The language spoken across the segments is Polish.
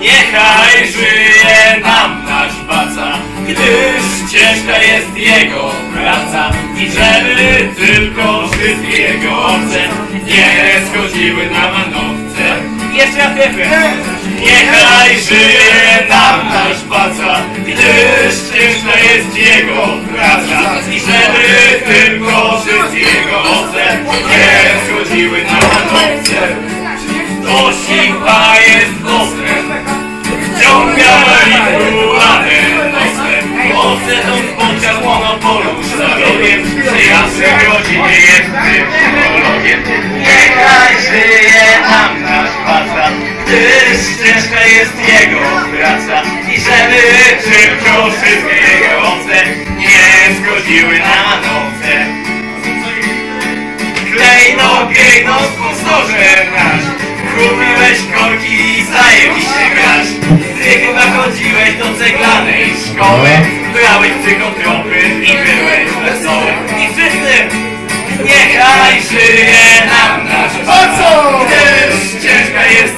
Niechaj żyje nam nasz baca, gdyż ciężka jest jego praca i żeby tylko wszystkie jego owce nie schodziły na manowce. Jeszcze raz. Niechaj żyje nam nasz baca, gdyż ciężka jest jego praca i żeby tylko wszystkie jego owce nie schodziły na manowce. Wszystkie jego Nie zgodziły na manowce Klejno, gejno, sponsorze nasz Kupiłeś korki i zajebiście grasz. Ty chyba chodziłeś do ceglanej szkoły. Brałeś psychotropy i byłeś wesoły. I wszyscy Niechaj żyje nam nasz paco Gdyż ciężka jest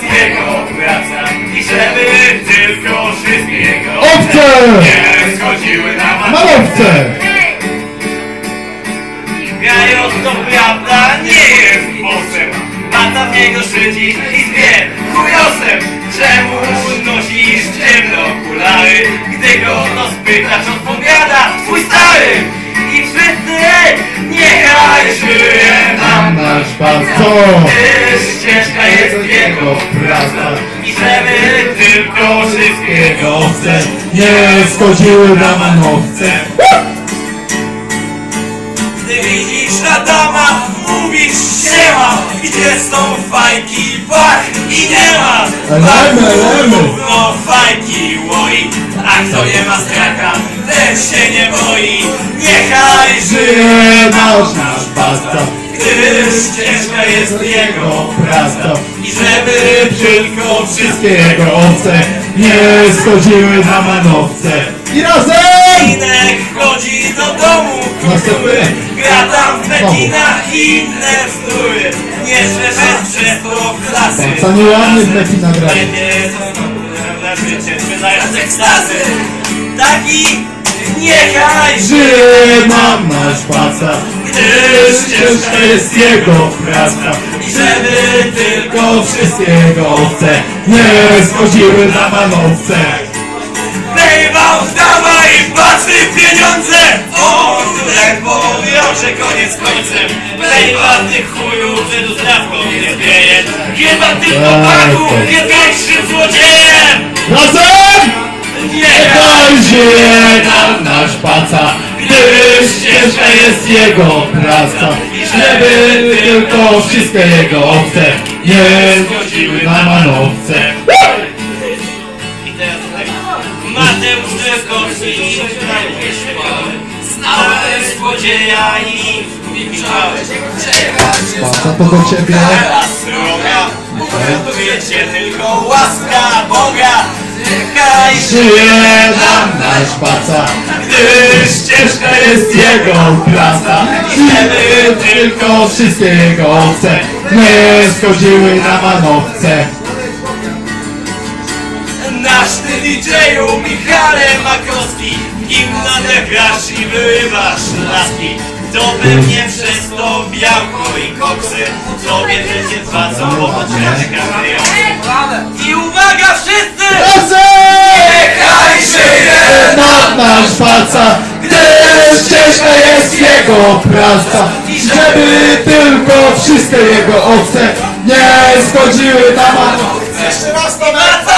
jego Owce! Nie schodziły na manowce Malowce! Gajos to prawda nie jest bossem Mata w niego szydzi i zwie chujosem Czemu nosisz ciemne okulary Gdy go o to spytasz odpowiada twój stary I wszyscy niechaj żyje nam Nasz paco! Gdyż ciężka jest jego praca I żeby tylko wszystkiego Owce nie schodziły na manowce. Gdy widzisz Adama, mówisz siema Gdzie są fajki, pach i nie ma Lemy, lemy. Gówno fajki łoi A kto nie ma straka, ten się nie boi Niechaj żyje nasz, nasz paco. Gdyż ciężka jest jego praca I żeby tylko Wszystkie wszystkie jego owce nie schodziły na manowce. I razem! Inek chodzi do domu Następny. Gra tam w mekinach inne bzdury Nie przez to klasy Co nie ładnie w mekina gra. Na życie sprzedając ekstazy Taki niechaj żyje Żyje nam nasz paca. Gdyż Ciężka jest jego praca. Żeby tylko Tylko wszystkie jego owce nie schodziły na manowce. Bejwał dawaj bacy pieniądze On ledwo wiąże koniec końcem Bejwa tych chujów, że tu stawką nie zbieje Chyba tych chłopaków jest większym złodziejem Razem! Niechaj żyje nam nasz paca, gdyż ciężka jest jego praca. Żeby tylko wszystkie jego owce nie schodziły na manowce. I teraz Mateusz Drzewkowski Znajdzie szkoły Znałem złodzieja i milczałem Paca to do ciebie. Teraz sroga Wiecie tylko łaska Boga Niechaj Żyje nam nasz paca, gdyż ciężka jest jego praca. Żeby tylko wszystkie jego owce nie schodziły na manowce. Nasz ty DJ-u Michale Makowski Gimnadę grasz i wyrywasz laski To pewnie przez to białko i koksy Tobie życie płacą, bo poczeka I I żeby tylko wszystkie jego owce nie schodziły na manowce. Jeszcze raz to jest